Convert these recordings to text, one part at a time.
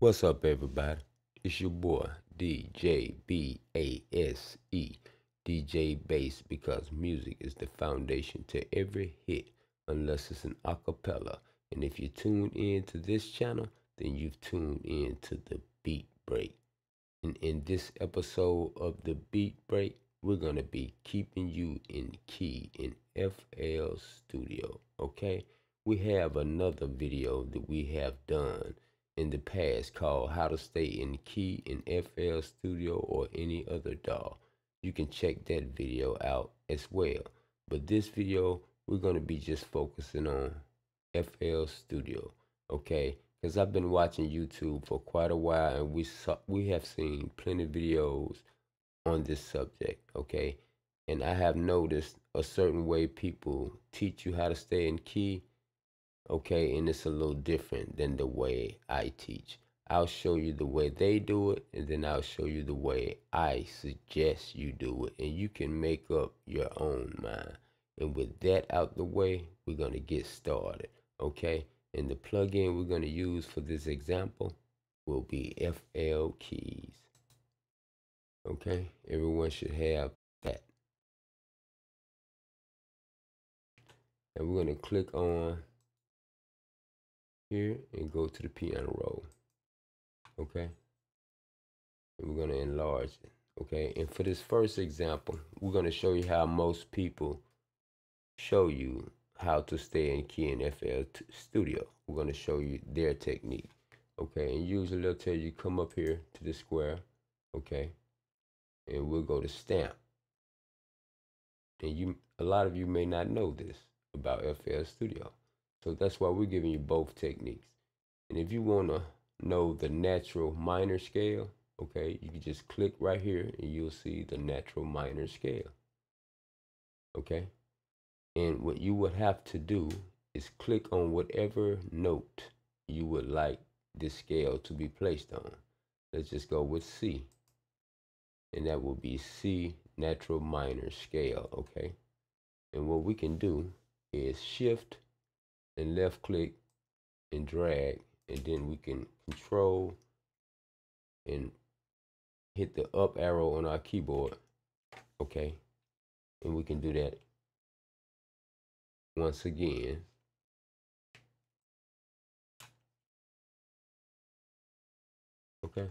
What's up, everybody? It's your boy, DJ B A S E, DJ Base, because music is the foundation to every hit, unless it's an acapella. And if you tune in to this channel, then you've tuned in to the Beat Break. And in this episode of the Beat Break, we're going to be keeping you in key in FL Studio, okay? We have another video that we have done in the past called How to Stay in Key in FL Studio or any other DAW. You can check that video out as well. But this video, we're going to be just focusing on FL Studio, okay? Because I've been watching YouTube for quite a while and we saw, we have seen plenty of videos on this subject, okay? And I have noticed a certain way people teach you how to stay in key okay and it's a little different than the way i teach. I'll show you the way they do it and then i'll show you the way i suggest you do it and you can make up your own mind. And with that out the way we're going to get started okay? And the plugin we're going to use for this example will be fl keys okay? Everyone should have that. And we're going to click on here and go to the piano roll. Okay. And we're going to enlarge it. Okay. And for this first example, we're going to show you how most people show you how to stay in key in FL Studio. We're going to show you their technique. Okay. And usually they'll tell you come up here to the square. Okay. And we'll go to stamp. And you, a lot of you may not know this about FL Studio. So that's why we're giving you both techniques. And if you want to know the natural minor scale, okay, you can just click right here and you'll see the natural minor scale. Okay. And what you would have to do is click on whatever note you would like this scale to be placed on. Let's just go with C. And that will be C natural minor scale, okay? And what we can do is shift and left click and drag and then we can control and hit the up arrow on our keyboard okay? And we can do that once again. Okay?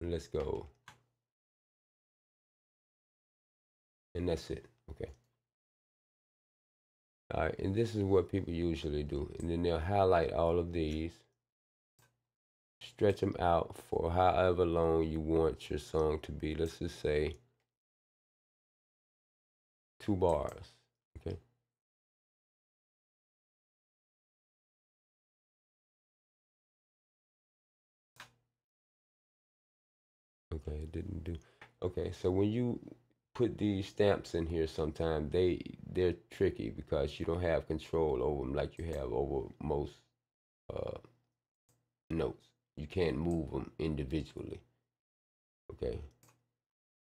Let's go. And that's it okay all right, and this is what people usually do. And then they'll highlight all of these, stretch them out for however long you want your song to be. Let's just say two bars, okay? Okay, it didn't do. Okay, so when you put these stamps in here sometimes they they're tricky because you don't have control over them like you have over most uh, notes. You can't move them individually okay?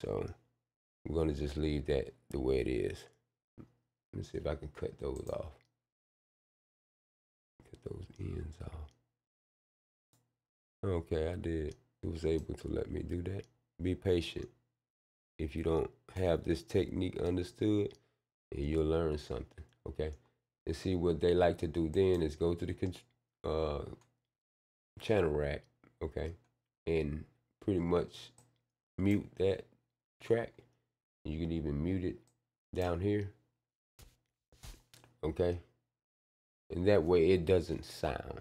So we're to just leave that the way it is. Let me see if I can cut those off. Cut those ends off. Okay I did. It was able to let me do that. Be patient if you don't have this technique understood, and you'll learn something. Okay. And see what they like to do then is go to the uh, channel rack. Okay. And pretty much mute that track. You can even mute it down here. Okay. And that way it doesn't sound.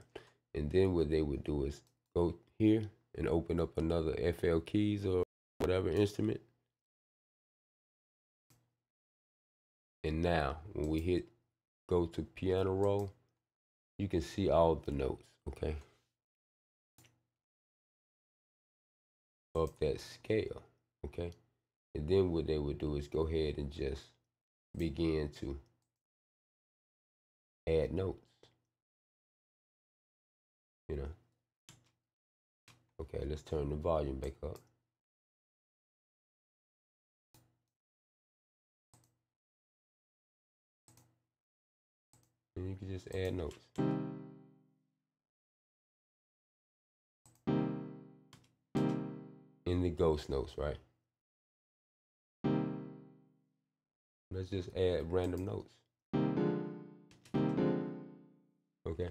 And then what they would do is go here and open up another FL keys or whatever instrument And now when we hit go to piano roll, you can see all the notes, okay? Of that scale, okay? And then what they would do is go ahead and just begin to add notes. You know. Okay, let's turn the volume back up. And you can just add notes. In the ghost notes, right? Let's just add random notes. Okay.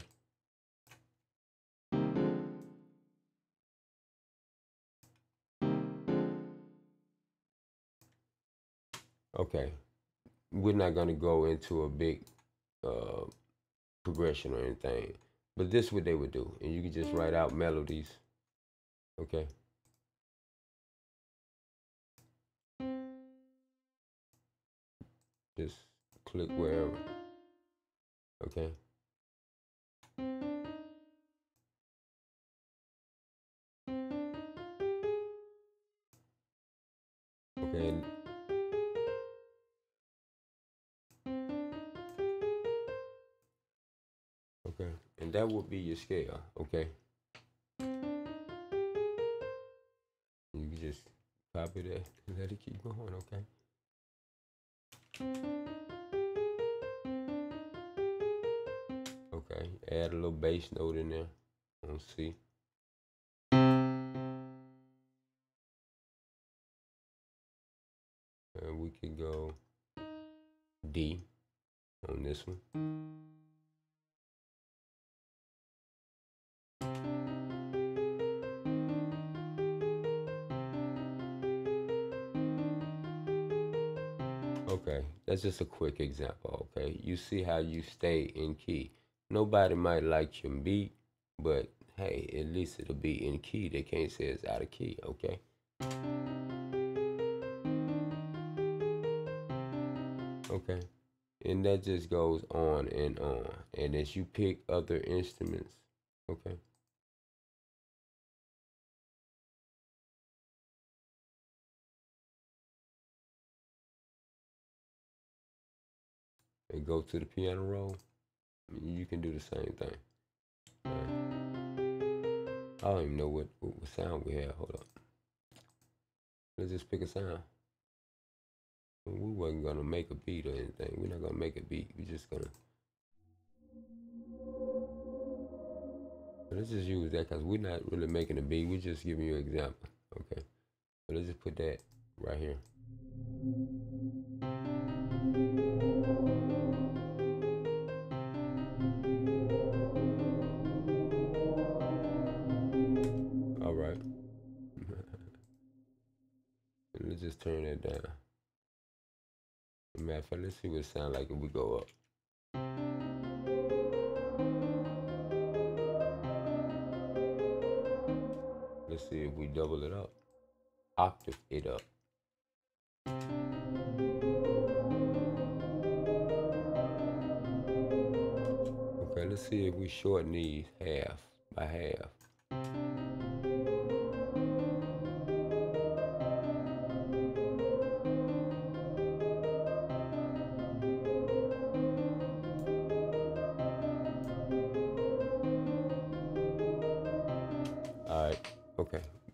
Okay. We're not going to go into a big progression or anything. But this is what they would do. And you can just write out mm. melodies. Okay. Just click wherever. Okay. That would be your scale. Okay. You can just copy that and let it keep going. Okay. Okay, add a little bass note in there on C. And we can go D on this one. Okay, that's just a quick example, okay? You see how you stay in key. Nobody might like your beat, but hey, at least it'll be in key. They can't say it's out of key, okay? Okay, and that just goes on and on. And as you pick other instruments, okay? And go to the piano roll, you can do the same thing. I don't even know what, what sound we have. Hold up. Let's just pick a sound. We wasn't gonna make a beat or anything. We're not gonna make a beat. We're just gonna. let's just use that because we're not really making a beat. We're just giving you an example. Okay. So let's just put that right here. Just turn it down. Matter of fact, let's see what it sounds like if we go up. Let's see if we double it up. Octave it up. Okay, let's see if we shorten these half by half.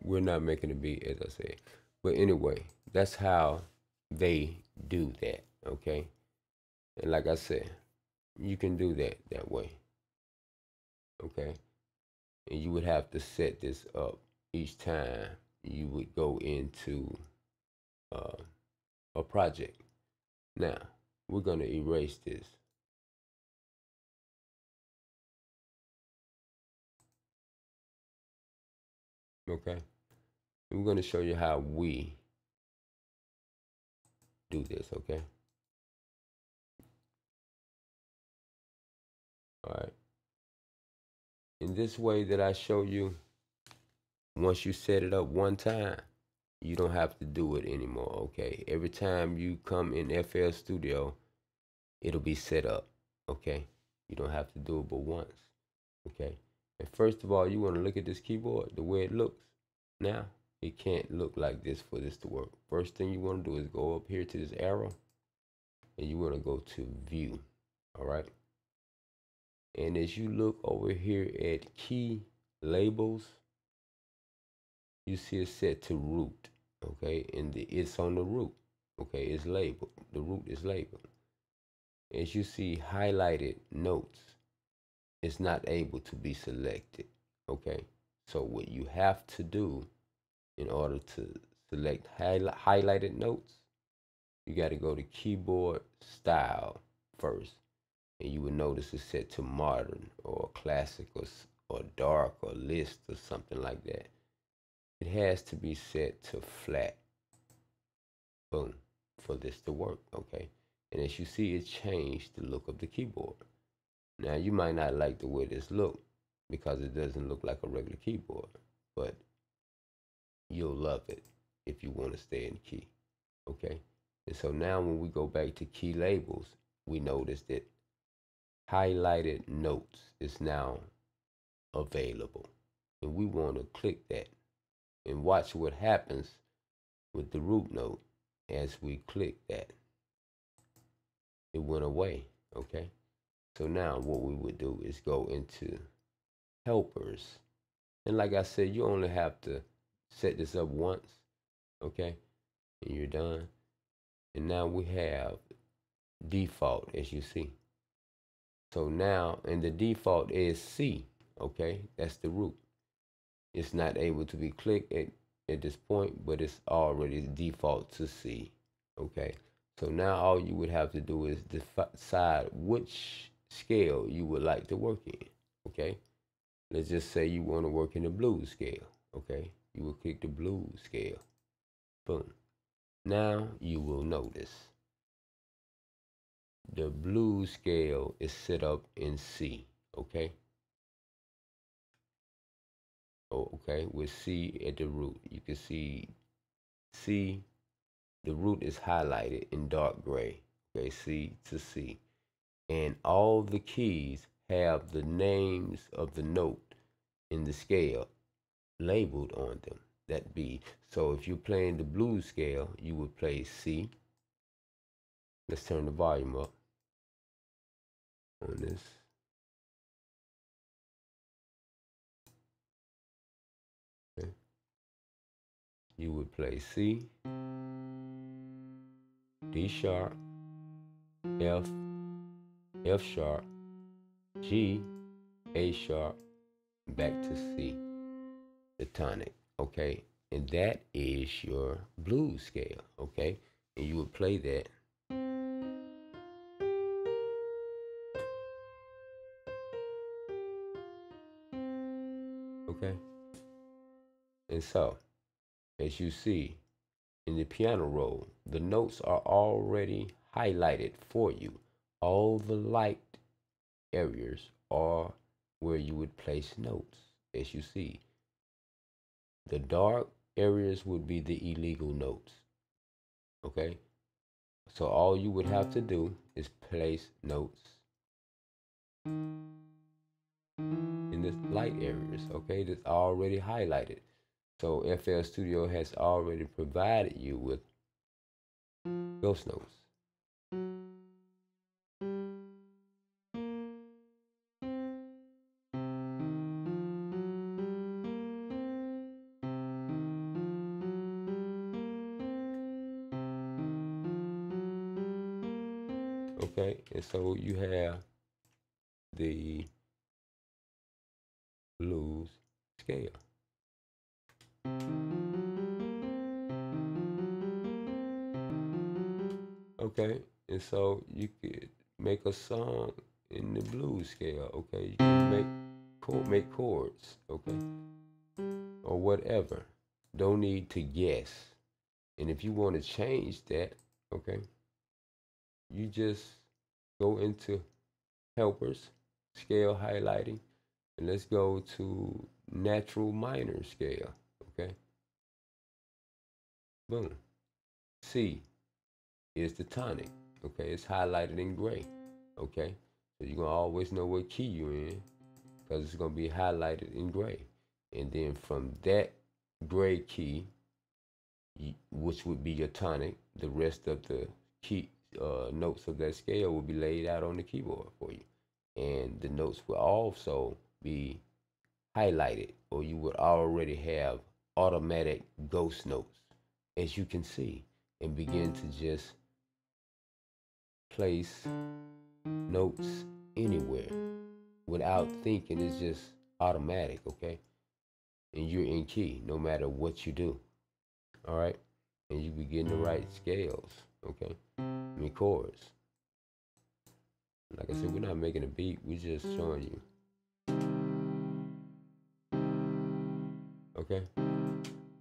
We're not making a beat, as I said. But anyway, that's how they do that, okay? And like I said, you can do that that way, okay? And you would have to set this up each time you would go into uh, a project. Now, we're going to erase this. Okay. I'm going to show you how we do this, okay? All right. In this way that I show you, once you set it up one time, you don't have to do it anymore, okay? Every time you come in FL Studio, it'll be set up, okay? You don't have to do it but once, okay? And first of all, you want to look at this keyboard, the way it looks now it can't look like this for this to work. First thing you want to do is go up here to this arrow and you want to go to view. All right. And as you look over here at key labels, you see it set to root. Okay. And the, it's on the root. Okay. It's labeled. The root is labeled. As you see highlighted notes, it's not able to be selected. Okay. So what you have to do in order to select highlighted notes, you got to go to keyboard style first. And you will notice it's set to modern or classic or, or dark or list or something like that. It has to be set to flat. Boom. For this to work, okay? And as you see, it changed the look of the keyboard. Now, you might not like the way this look because it doesn't look like a regular keyboard, but you'll love it if you want to stay in key, okay? And so now when we go back to key labels, we notice that highlighted notes is now available. And we want to click that and watch what happens with the root note as we click that. It went away, okay? So now what we would do is go into helpers. And like I said, you only have to set this up once, okay? And you're done. And now we have default as you see. So now, and the default is C, okay? That's the root. It's not able to be clicked at, at this point, but it's already default to C, okay? So now all you would have to do is decide which scale you would like to work in, okay? Let's just say you want to work in the blues scale, okay? You will click the blues scale. Boom. Now you will notice the blues scale is set up in C, okay? Oh, okay, with C at the root. You can see C, the root is highlighted in dark gray, okay, C to C. And all the keys have the names of the note in the scale labeled on them that B. So if you're playing the blues scale, you would play C. Let's turn the volume up on this. Okay. You would play C, D sharp, F, F sharp, G, A sharp, back to C, the tonic okay? And that is your blues scale, okay? And you would play that. Okay? And so, as you see in the piano roll, the notes are already highlighted for you. All the light areas are where you would place notes, as you see. The dark areas would be the illegal notes. Okay? So all you would have to do is place notes in the light areas, okay? That's already highlighted. So FL Studio has already provided you with ghost notes. You have the blues scale. Okay, and so you could make a song in the blues scale. Okay, you can make make chords. Okay, or whatever. Don't need to guess. And if you want to change that, okay, you just go into helpers, scale highlighting, and let's go to natural minor scale, okay? Boom. C is the tonic, okay? It's highlighted in gray, okay? So you're gonna always know what key you're in because it's gonna be highlighted in gray. And then from that gray key, which would be your tonic, the rest of the key uh, notes of that scale will be laid out on the keyboard for you. And the notes will also be highlighted, or you would already have automatic ghost notes, as you can see, and begin to just place notes anywhere without thinking. It's just automatic, okay? and you're in key no matter what you do. All right? And you begin to write scales, okay? Mean chords. Like I said, we're mm. not making a beat, we're just mm. showing you. Okay?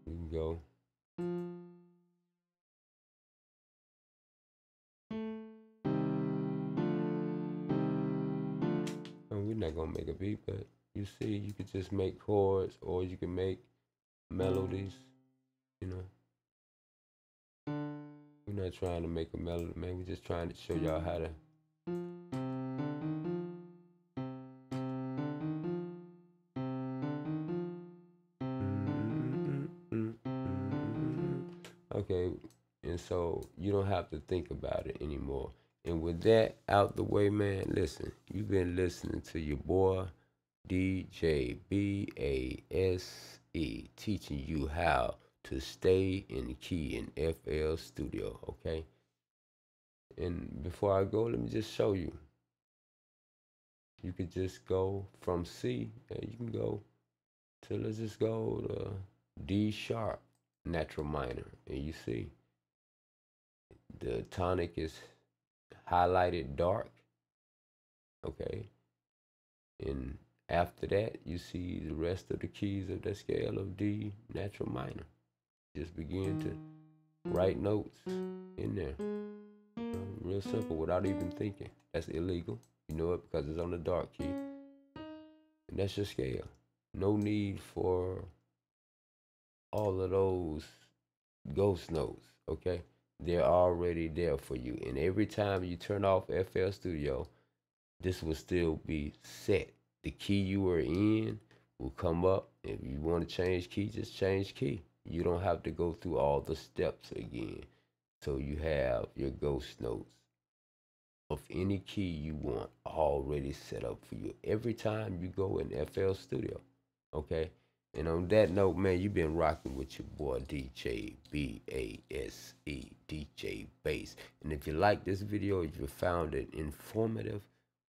You can go. And we're not gonna make a beat, but you see, you could just make chords or you can make melodies, you know. We're not trying to make a melody, man. We're just trying to show y'all mm-hmm. how to mm-hmm. Okay, and so you don't have to think about it anymore. And with that out the way, man, listen, you've been listening to your boy DJ B A S E teaching you how to stay in key in FL Studio, okay? And before I go, let me just show you. You could just go from C, and you can go to, let's just go to D sharp, natural minor. And you see, the tonic is highlighted dark, okay? And after that, you see the rest of the keys of the scale of D natural minor. Just begin to write notes in there. real simple without even thinking. That's illegal. You know it because it's on the dark key. And that's your scale. No need for all of those ghost notes, okay? They're already there for you. And every time you turn off FL Studio, this will still be set. The key you were in will come up. If you want to change key, just change key. You don't have to go through all the steps again. So you have your ghost notes of any key you want already set up for you every time you go in FL Studio. Okay? And on that note, man, you've been rocking with your boy DJ B A S E DJ Base. And if you like this video, if you found it informative,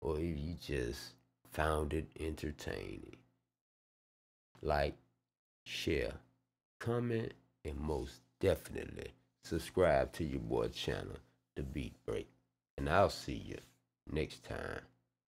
or if you just found it entertaining, like, share, comment, and most definitely subscribe to your boy channel, The Beat Break. And I'll see you next time.